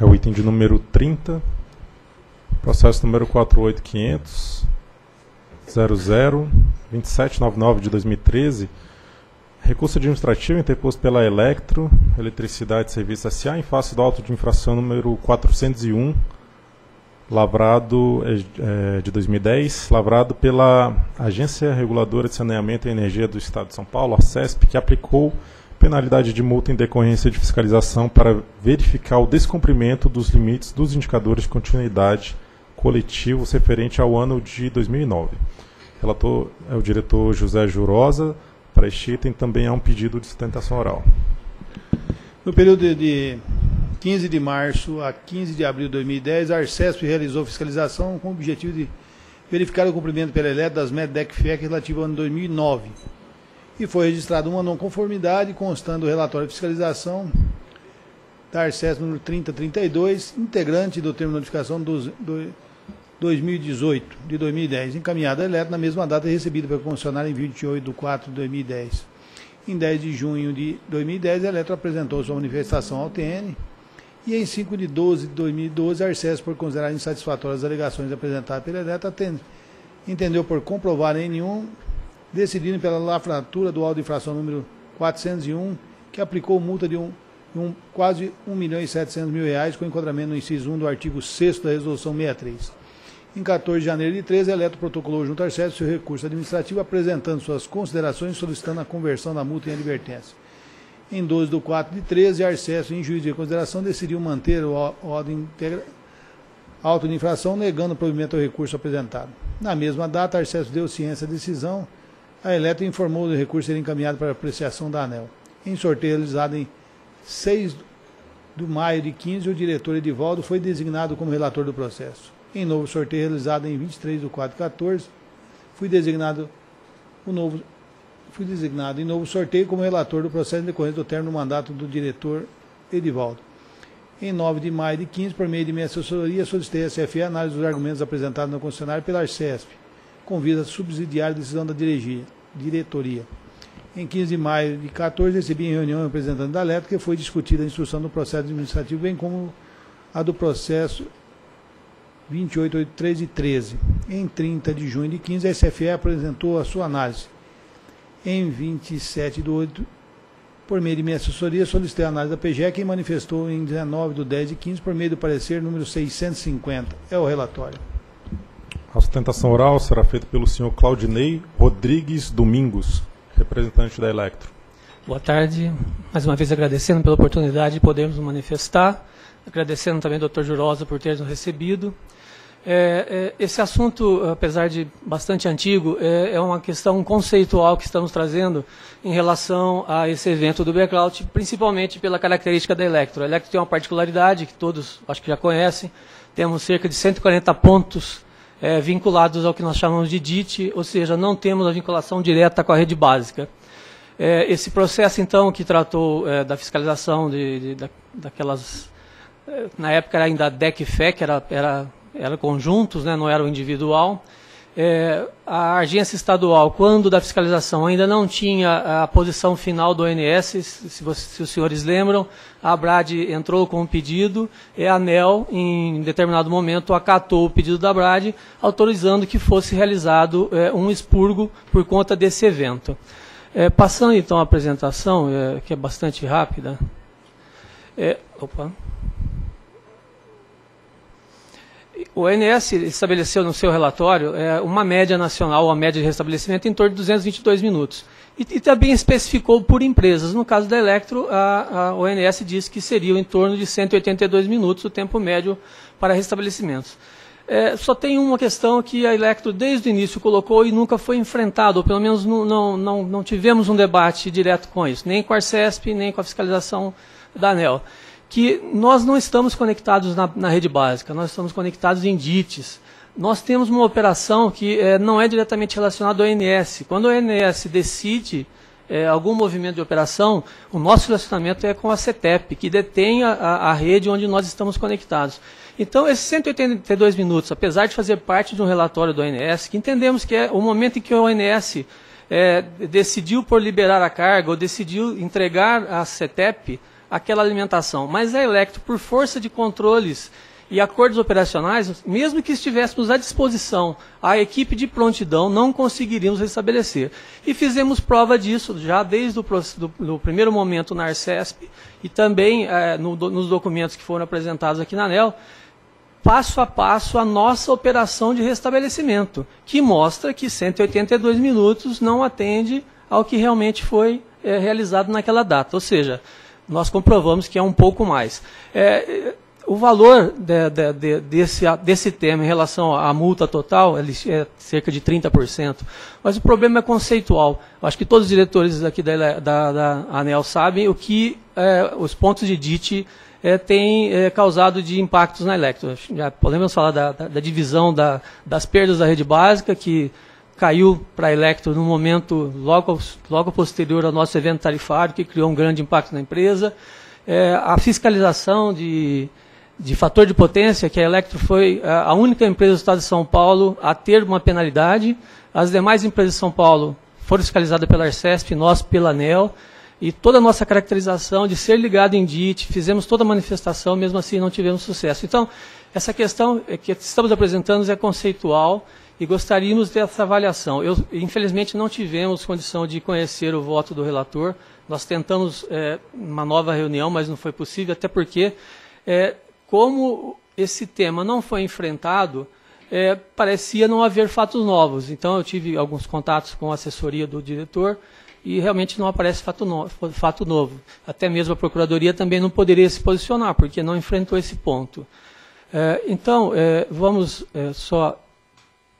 é o item de número 30, processo número 48500 00 2799 de 2013, recurso administrativo interposto pela Electro, Eletricidade e Serviços SA, em face do auto de infração número 401, lavrado é, de 2010, lavrado pela Agência Reguladora de Saneamento e Energia do Estado de São Paulo, a CESP, que aplicou penalidade de multa em decorrência de fiscalização para verificar o descumprimento dos limites dos indicadores de continuidade coletivos referente ao ano de 2009. O relator é o diretor José Jurosa. Para este item também há um pedido de sustentação oral. No período de 15 de março a 15 de abril de 2010, a Arcesp realizou fiscalização com o objetivo de verificar o cumprimento pela ELET das MEDEC FEC relativo ao ano 2009 e foi registrada uma não conformidade, constando o relatório de fiscalização da Arces número 3032, integrante do termo de notificação dos, do 2018, de 2010, encaminhada a eletro na mesma data e recebida pelo concessionário em 28 de 4 de 2010. Em 10 de junho de 2010, a Eletro apresentou sua manifestação ao TN e em 5 de 12 de 2012, a Arces, por considerar insatisfatórias as alegações apresentadas pela Eletro, entendeu por comprovar em nenhum decidindo pela lavratura do auto de infração número 401, que aplicou multa de um, um, quase 1 milhão e 700 mil reais com enquadramento no inciso 1 do artigo 6 da Resolução 63. Em 14 de janeiro de 13, a Eletro protocolou junto ao SED seu recurso administrativo apresentando suas considerações solicitando a conversão da multa em advertência. Em 12 de 4 de 13, a Arcesso, em juízo de consideração, decidiu manter o ordem auto de infração, negando o provimento ao recurso apresentado. Na mesma data, Arcesso deu ciência da decisão a Eletro informou do recurso ser encaminhado para apreciação da ANEL. Em sorteio realizado em 6 de maio de 15, o diretor Edivaldo foi designado como relator do processo. Em novo sorteio realizado em 23 de 4 de 14, fui designado o novo fui designado em novo sorteio como relator do processo decorrente do término do mandato do diretor Edivaldo. Em 9 de maio de 15, por meio de minha assessoria, solicitei a CFE a análise dos argumentos apresentados no concessionário pela Arcesp convida a subsidiar a decisão da diretoria. Em 15 de maio de 14, recebi em reunião o representante da Eletro que foi discutida a instrução do processo administrativo, bem como a do processo 2883 e 13. Em 30 de junho de 15, a SFE apresentou a sua análise. Em 27 de 8, por meio de minha assessoria, solicitei a análise da PGE, que manifestou em 19 de 10 de 15, por meio do parecer número 650. É o relatório. A sustentação oral será feita pelo senhor Claudinei Rodrigues Domingos, representante da Electro. Boa tarde. Mais uma vez agradecendo pela oportunidade de podermos manifestar. Agradecendo também ao Dr. Jurosa por ter nos recebido. É, é, esse assunto, apesar de bastante antigo, é, é, uma questão conceitual que estamos trazendo em relação a esse evento do Blackout, principalmente pela característica da Electro. A Electro tem uma particularidade que todos acho que já conhecem. Temos cerca de 140 pontos é, vinculados ao que nós chamamos de DIT, ou seja, não temos a vinculação direta com a rede básica. É, esse processo, então, que tratou é, da fiscalização de, de, da, daquelas... É, na época era ainda DEC-FEC, era, era, era conjuntos, né, não era o individual, é, a agência estadual, quando da fiscalização ainda não tinha a posição final do ONS, se, você, se os senhores lembram, a Brad entrou com um pedido e a ANEL, em determinado momento, acatou o pedido da Brad, autorizando que fosse realizado é, um expurgo por conta desse evento. É, passando então a apresentação, é, que é bastante rápida. É, opa. O ONS estabeleceu no seu relatório é, uma média nacional, uma média de restabelecimento em torno de 222 minutos. E, e também especificou por empresas. No caso da Electro, a, a ONS disse que seria em torno de 182 minutos o tempo médio para restabelecimentos. É, só tem uma questão que a Electro desde o início colocou e nunca foi enfrentado, ou pelo menos não, não, não, não tivemos um debate direto com isso, nem com a Arcesp, nem com a fiscalização da ANEL que nós não estamos conectados na, na rede básica, nós estamos conectados em DITs. Nós temos uma operação que é, não é diretamente relacionada ao ONS. Quando o ONS decide é, algum movimento de operação, o nosso relacionamento é com a CETEP, que detém a, a, rede onde nós estamos conectados. Então, esses 182 minutos, apesar de fazer parte de um relatório do ONS, que entendemos que é o momento em que o ONS é, decidiu por liberar a carga ou decidiu entregar à CETEP aquela alimentação. Mas a Electro, por força de controles e acordos operacionais, mesmo que estivéssemos à disposição, a equipe de prontidão não conseguiríamos restabelecer. E fizemos prova disso já desde o do, do primeiro momento na Arcesp e também é, no, nos documentos que foram apresentados aqui na ANEL, passo a passo a nossa operação de restabelecimento, que mostra que 182 minutos não atende ao que realmente foi é, realizado naquela data. Ou seja, nós comprovamos que é um pouco mais. É, o valor de, de, de, desse, desse tema em relação à multa total é cerca de 30%, mas o problema é conceitual. Eu acho que todos os diretores aqui da, da, da ANEL sabem o que é, os pontos de DIT é, têm é, causado de impactos na Electro. Já podemos falar da, da, da divisão das perdas da rede básica, que caiu para a Electro no momento logo, logo posterior ao nosso evento tarifário, que criou um grande impacto na empresa. É, a fiscalização de, de fator de potência, que a Electro foi a única empresa do Estado de São Paulo a ter uma penalidade. As demais empresas de São Paulo foram fiscalizadas pela Arcesp, nós pela ANEL, e toda a nossa caracterização de ser ligado em DIT, fizemos toda a manifestação, mesmo assim não tivemos sucesso. Então, essa questão que estamos apresentando é conceitual, e gostaríamos dessa avaliação. Eu, infelizmente, não tivemos condição de conhecer o voto do relator. Nós tentamos é, uma nova reunião, mas não foi possível, até porque, é, como esse tema não foi enfrentado, é, parecia não haver fatos novos. Então, eu tive alguns contatos com a assessoria do diretor e realmente não aparece fato, no, fato novo. Até mesmo a Procuradoria também não poderia se posicionar, porque não enfrentou esse ponto. É, então, é, vamos é, só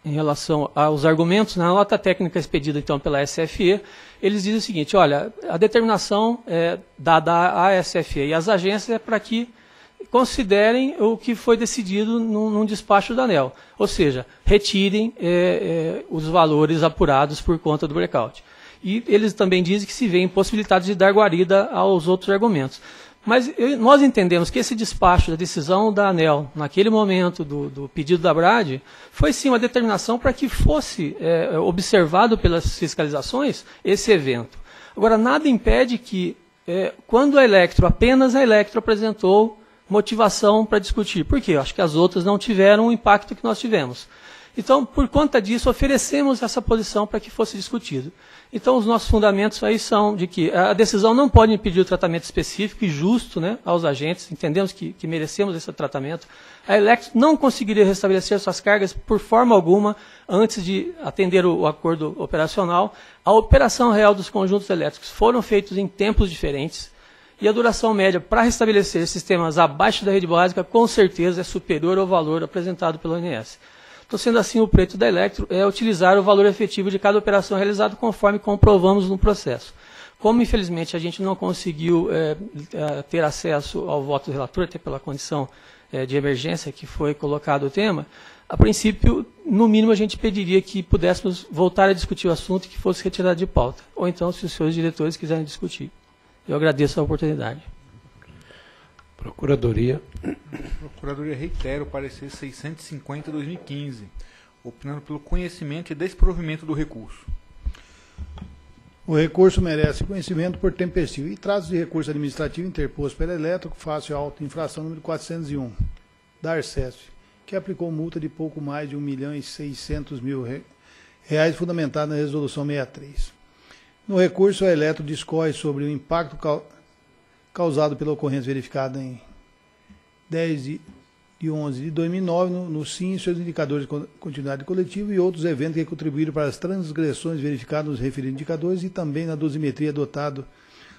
em relação aos argumentos, na nota técnica expedida então pela SFE, eles dizem o seguinte, olha, a determinação é, dada à SFE e às agências é para que considerem o que foi decidido num, num despacho da ANEL, ou seja, retirem é, é, os valores apurados por conta do blackout. E eles também dizem que se vê impossibilidade de dar guarida aos outros argumentos. Mas eu, nós entendemos que esse despacho da decisão da ANEL, naquele momento do, do pedido da BRAD, foi sim uma determinação para que fosse é, observado pelas fiscalizações esse evento. Agora, nada impede que, é, quando a Electro, apenas a Electro apresentou motivação para discutir. Por quê? Acho que as outras não tiveram o impacto que nós tivemos. Então, por conta disso, oferecemos essa posição para que fosse discutido. Então, os nossos fundamentos aí são de que a decisão não pode impedir o tratamento específico e justo né, aos agentes, entendemos que, que merecemos esse tratamento. A Electro não conseguiria restabelecer suas cargas por forma alguma antes de atender o, o acordo operacional. A operação real dos conjuntos elétricos foram feitos em tempos diferentes e a duração média para restabelecer sistemas abaixo da rede básica, com certeza, é superior ao valor apresentado pelo ONS. Então, sendo assim, o preço da Electro é utilizar o valor efetivo de cada operação realizada conforme comprovamos no processo. Como, infelizmente, a gente não conseguiu é, ter acesso ao voto do relator, até pela condição é, de emergência que foi colocado o tema, a princípio, no mínimo, a gente pediria que pudéssemos voltar a discutir o assunto e que fosse retirado de pauta. Ou então, se os senhores diretores quiserem discutir. Eu agradeço a oportunidade. Procuradoria. Procuradoria reitera o parecer 650-2015, opinando pelo conhecimento e desprovimento do recurso. O recurso merece conhecimento por tempestivo e trata de recurso administrativo interposto pela Elétrico fácil alta infração número 401 da Arcesp, que aplicou multa de pouco mais de 1 milhão e 600 mil reais fundamentada na resolução 63. No recurso, a Eletro discorre sobre o impacto causado pela ocorrência verificada em 10 de, de 11 de 2009 no, no SIM e seus indicadores de continuidade coletiva e outros eventos que contribuíram para as transgressões verificadas nos referidos indicadores e também na dosimetria adotada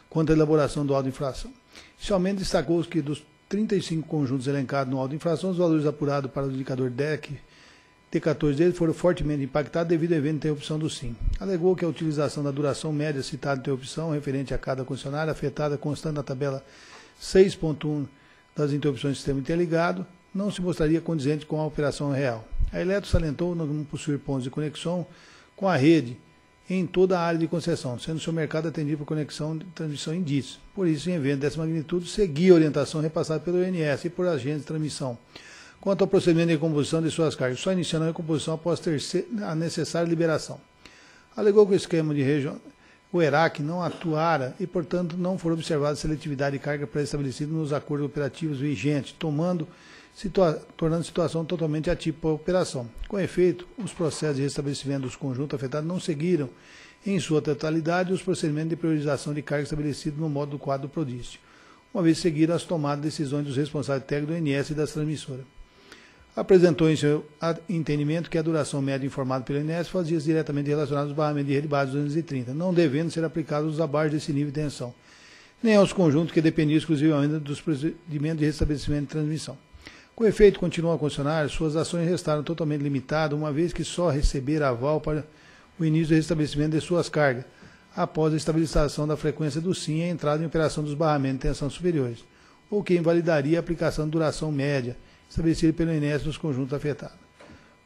quanto à elaboração do auto infração. Inicialmente destacou que dos 35 conjuntos elencados no auto infração, os valores apurados para o indicador DEC T14 deles foram fortemente impactados devido ao evento de interrupção do SIM. Alegou que a utilização da duração média citada de interrupção referente a cada concessionária afetada constante na tabela 6.1 das interrupções do sistema interligado não se mostraria condizente com a operação real. A Eletro salientou não possuir pontos de conexão com a rede em toda a área de concessão, sendo seu mercado atendido por conexão de transmissão em. Por isso, em evento dessa magnitude, seguia a orientação repassada pelo INS e por agentes de transmissão quanto ao procedimento de recomposição de suas cargas, só iniciando a recomposição após ter a necessária liberação. Alegou que o esquema de região o ERAC não atuara e, portanto, não for observada seletividade de carga pré-estabelecida nos acordos operativos vigentes, tomando situa tornando a situação totalmente atípica à operação. Com efeito, os processos de restabelecimento dos conjuntos afetados não seguiram, em sua totalidade, os procedimentos de priorização de carga estabelecidos no modo do quadro prodício, uma vez seguiram as tomadas de decisões dos responsáveis técnicos do INS e das transmissoras. Apresentou em seu entendimento que a duração média informada pelo INS fazia diretamente relacionada aos barramentos de rede base 230, não devendo ser aplicados abaixo desse nível de tensão, nem aos conjuntos que dependiam exclusivamente dos procedimentos de restabelecimento e transmissão. Com efeito, continua a concessionária, suas ações restaram totalmente limitadas, uma vez que só receber aval para o início do restabelecimento de suas cargas, após a estabilização da frequência do SIM e a entrada em operação dos barramentos de tensão superiores, ou que invalidaria a aplicação de duração média estabelecida pelo INES nos conjuntos afetados.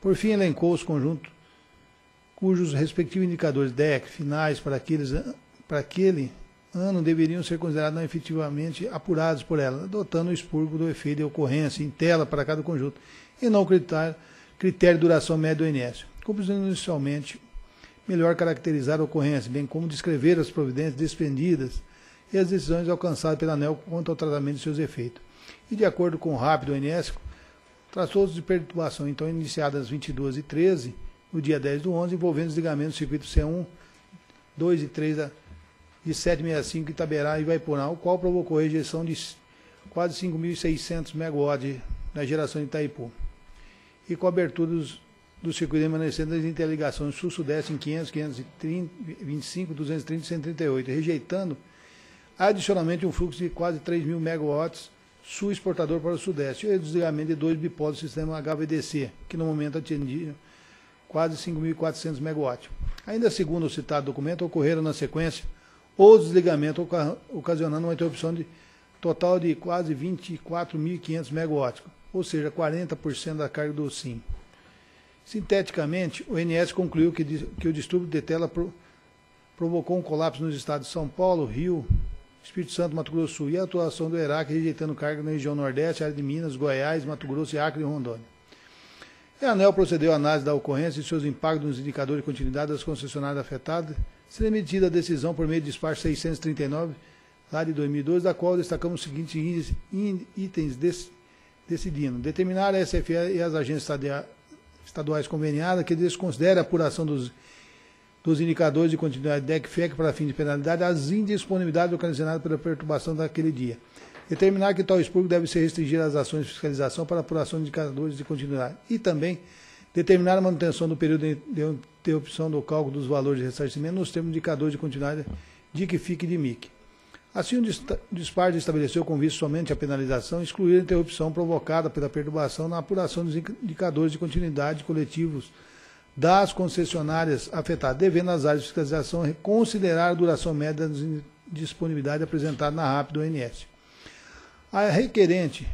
Por fim, elencou os conjuntos cujos respectivos indicadores DEC finais para, aqueles, para aquele ano deveriam ser considerados não efetivamente apurados por ela, adotando o expurgo do efeito de ocorrência em tela para cada conjunto, e não critério, critério de duração média do INS. Compreendendo inicialmente melhor caracterizar a ocorrência, bem como descrever as providências despendidas e as decisões alcançadas pela ANEL quanto ao tratamento de seus efeitos. E de acordo com o rápido ONS, tratou de perturbação então iniciadas às 22 e 13 no dia 10 do 11, envolvendo os ligamentos do circuito C1, 2 e 3 da de 765 Itaberá e Vaiporã, o qual provocou rejeição de quase 5.600 MW na geração de Itaipu. E com a abertura dos, do circuito remanescente das interligações sul-sudeste em 500, 525, 230 e 138, rejeitando adicionalmente um fluxo de quase 3 mil MW sul exportador para o sudeste, e o desligamento de dois bipólos do sistema HVDC, que no momento atingia quase 5.400 MW. Ainda segundo o citado documento, ocorreram na sequência ou desligamento, ocasionando uma interrupção de total de quase 24.500 megawatts, ou seja, 40% da carga do SIM. Sinteticamente, o INS concluiu que, que o distúrbio de tela pro, provocou um colapso nos estados de São Paulo, Rio, Espírito Santo, Mato Grosso do Sul e a atuação do ERAC rejeitando carga na região Nordeste, área de Minas, Goiás, Mato Grosso, Acre e Rondônia. A ANEL procedeu à análise da ocorrência e seus impactos nos indicadores de continuidade das concessionárias afetadas será emitida a decisão por meio de despacho 639, lá de 2012, da qual destacamos os seguintes itens decidindo. Determinar a SFE e as agências estaduais conveniadas que desconsidere a apuração dos, dos indicadores de continuidade DEC-FEC para fim de penalidade as indisponibilidades ocasionadas pela perturbação daquele dia. Determinar que tal expurgo deve ser restringir as ações de fiscalização para apuração de indicadores de continuidade. E também determinar a manutenção do período de, de ter opção do cálculo dos valores de ressarcimento nos termos indicadores de continuidade de que fique de MIC. Assim, o despacho estabeleceu com vista somente a penalização, excluir a interrupção provocada pela perturbação na apuração dos indicadores de continuidade coletivos das concessionárias afetadas, devendo as áreas de fiscalização reconsiderar a duração média da disponibilidade apresentada na RAP do ONS. A requerente,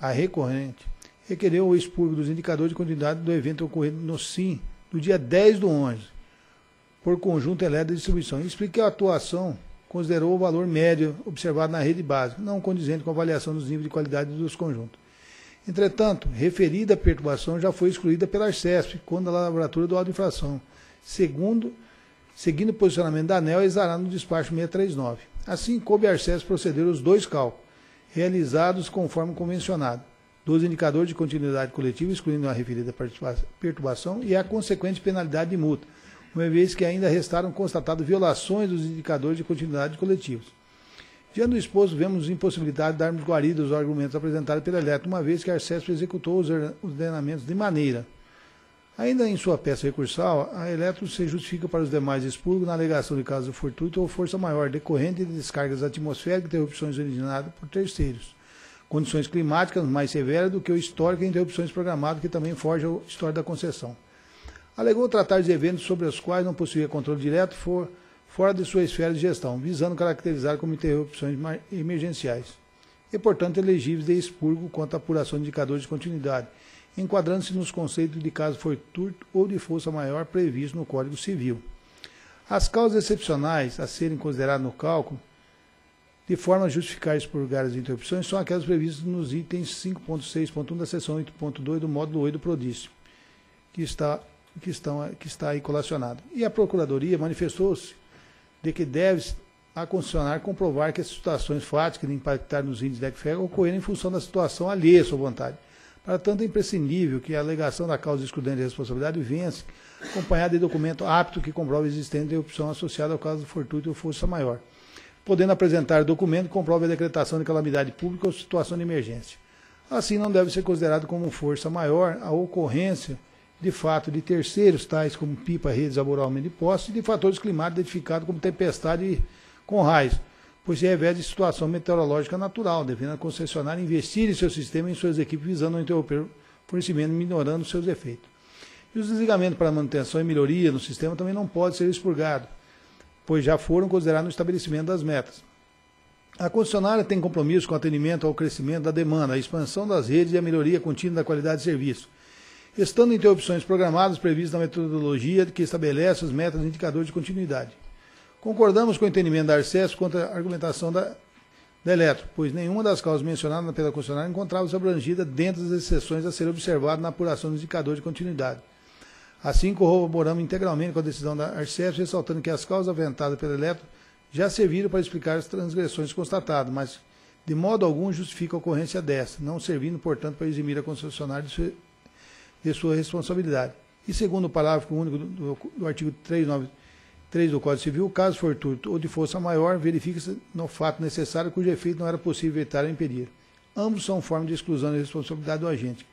a recorrente, requereu o expurgo dos indicadores de continuidade do evento ocorrido no SIM do dia 10 do 11, por conjunto elétrico de distribuição. Expliquei a atuação, considerou o valor médio observado na rede básica, não condizente com a avaliação dos níveis de qualidade dos conjuntos. Entretanto, referida perturbação já foi excluída pela Arcesp, quando a lavratura do auto infração, segundo, seguindo o posicionamento da ANEL, exará no despacho 639. Assim, coube a Arcesp proceder os dois cálculos, realizados conforme convencionado dos indicadores de continuidade coletiva, excluindo a referida perturbação, e a consequente penalidade de multa, uma vez que ainda restaram constatadas violações dos indicadores de continuidade coletivos. Diante do exposto, vemos impossibilidade de darmos guarida aos argumentos apresentados pela Eletro, uma vez que a Arcesp executou os ordenamentos de maneira. Ainda em sua peça recursal, a Eletro se justifica para os demais expurgos na alegação de caso fortuito ou força maior decorrente de descargas atmosféricas e interrupções originadas por terceiros condições climáticas mais severas do que o histórico e interrupções programadas, que também foge ao histórico da concessão. Alegou tratar de eventos sobre os quais não possuía controle direto for, fora de sua esfera de gestão, visando caracterizar como interrupções emergenciais, e, portanto, elegíveis de expurgo quanto à apuração de indicadores de continuidade, enquadrando-se nos conceitos de caso fortuito ou de força maior previsto no Código Civil. As causas excepcionais a serem consideradas no cálculo de forma a justificar expurgar as interrupções, são aquelas previstas nos itens 5.6.1 da seção 8.2 do módulo 8 do Prodício, que está, que, estão, que está aí colacionado. E a Procuradoria manifestou-se de que deve a concessionária comprovar que as situações fáticas de impactar nos índices de ECFEG ocorreram em função da situação alheia à sua vontade. Para tanto, é imprescindível que a alegação da causa excludente de responsabilidade vença, acompanhada de documento apto que comprove a existência de opção associada ao caso fortuito ou força maior, podendo apresentar documento que comprove a decretação de calamidade pública ou situação de emergência. Assim, não deve ser considerado como força maior a ocorrência de fato de terceiros, tais como pipa, redes, aboralmente de posse, e de fatores climáticos identificados como tempestade com raios, pois se reveste de situação meteorológica natural, devendo a concessionária investir em seu sistema e em suas equipes visando não interromper o fornecimento, minorando seus efeitos. E os desligamentos para manutenção e melhoria no sistema também não podem ser expurgados, pois já foram considerados no estabelecimento das metas. A concessionária tem compromisso com o atendimento ao crescimento da demanda, a expansão das redes e a melhoria contínua da qualidade de serviço estando interrupções programadas previstas na metodologia que estabelece os métodos e indicadores de continuidade. Concordamos com o entendimento da Arces contra a argumentação da, da Eletro, pois nenhuma das causas mencionadas pela concessionária encontrava-se abrangida dentro das exceções a serem observadas na apuração dos indicadores de continuidade. Assim, corroboramos integralmente com a decisão da Arces, ressaltando que as causas aventadas pela Eletro já serviram para explicar as transgressões constatadas, mas de modo algum justifica a ocorrência desta, não servindo, portanto, para eximir a concessionária de de sua responsabilidade. E segundo o parágrafo único do, do, do artigo 393 do Código Civil, caso fortuito ou de força maior, verifica-se no fato necessário cujo efeito não era possível evitar ou impedir. Ambos são formas de exclusão de responsabilidade do agente,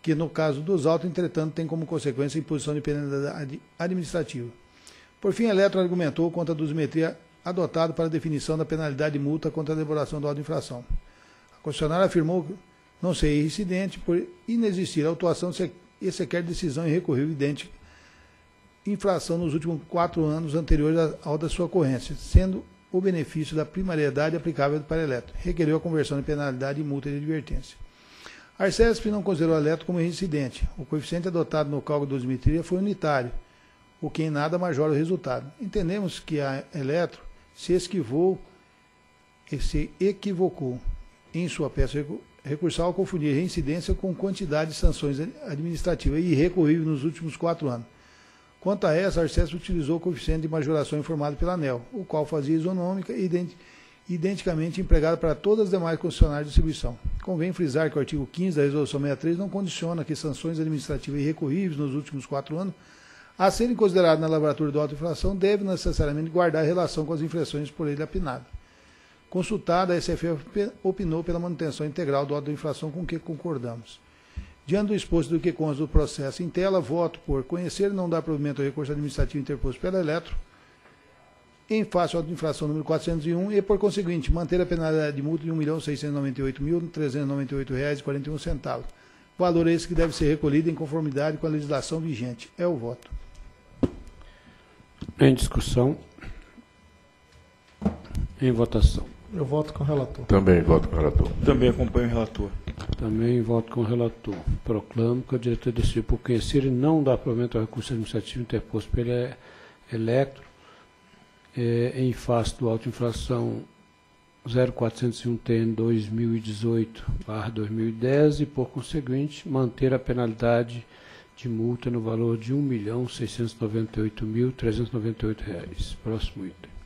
que no caso dos autos, entretanto, tem como consequência a imposição de penalidade administrativa. Por fim, a Eletro argumentou contra a dosimetria adotada para a definição da penalidade de multa contra a elaboração do auto-infração. A concessionária afirmou não ser incidente por inexistir autuação e sequer decisão irrecorrível idêntica infração nos últimos quatro anos anteriores ao da sua ocorrência, sendo o benefício da primariedade aplicável para eletro. Requeriu a conversão de penalidade e multa de advertência. A Arcesp não considerou a eletro como incidente. O coeficiente adotado no cálculo de dosimetria foi unitário, o que em nada majora o resultado. Entendemos que a eletro se esquivou e se equivocou em sua peça recursal confundir reincidência com quantidade de sanções administrativas e nos últimos quatro anos. Quanto a essa, a Arces utilizou o coeficiente de majoração informado pela ANEL, o qual fazia isonômica e identicamente empregado para todas as demais concessionárias de distribuição. Convém frisar que o artigo 15 da Resolução 63 não condiciona que sanções administrativas irrecorríveis nos últimos quatro anos, a serem consideradas na lavoratura do auto-inflação, devem necessariamente guardar relação com as infrações por ele apinado. Consultada, a SFF opinou pela manutenção integral do ato de infração com que concordamos. Diante do exposto do que consta do processo em tela, voto por conhecer e não dar provimento ao recurso administrativo interposto pela Eletro, em face ao auto de infração número 401 e, por conseguinte, manter a penalidade de multa de R$ 1.698.398,41. Valor esse que deve ser recolhido em conformidade com a legislação vigente. É o voto. Em discussão. Em votação. Eu voto com o relator. Também voto com o relator. Também acompanho o relator. Também voto com o relator. Proclamo que a diretoria decidiu por conhecer e não dar provimento ao recurso administrativo interposto pela Electro é, em face do auto-infração 0401-TN 2018-2010 e, por conseguinte, manter a penalidade de multa no valor de R$ 1.698.398. Próximo item.